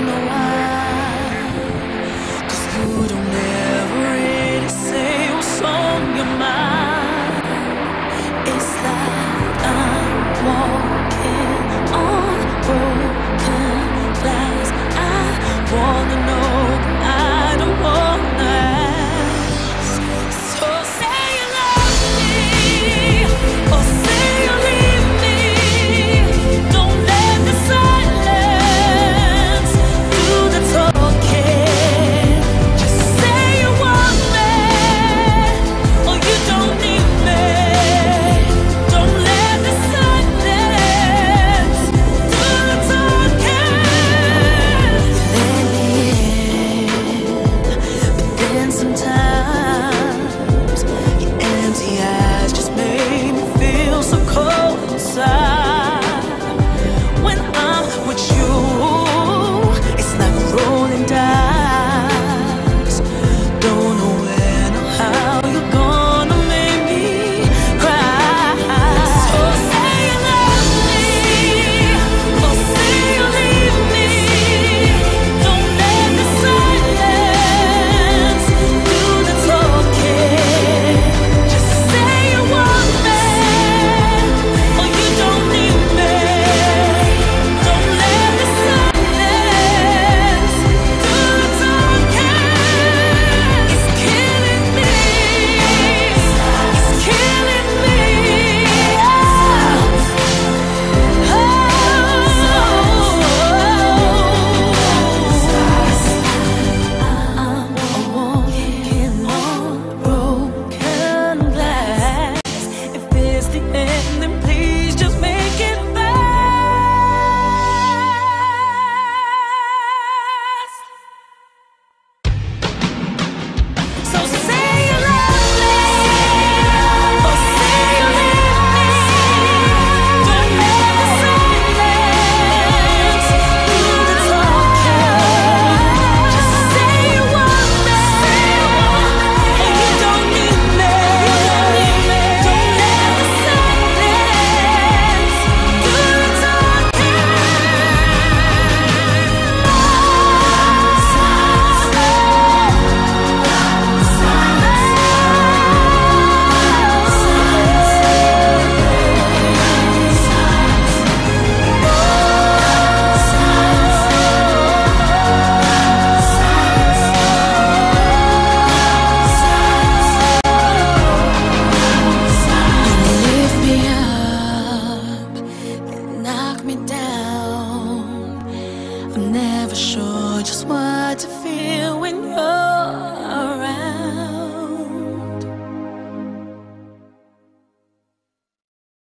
know why. Never sure just what to feel when you're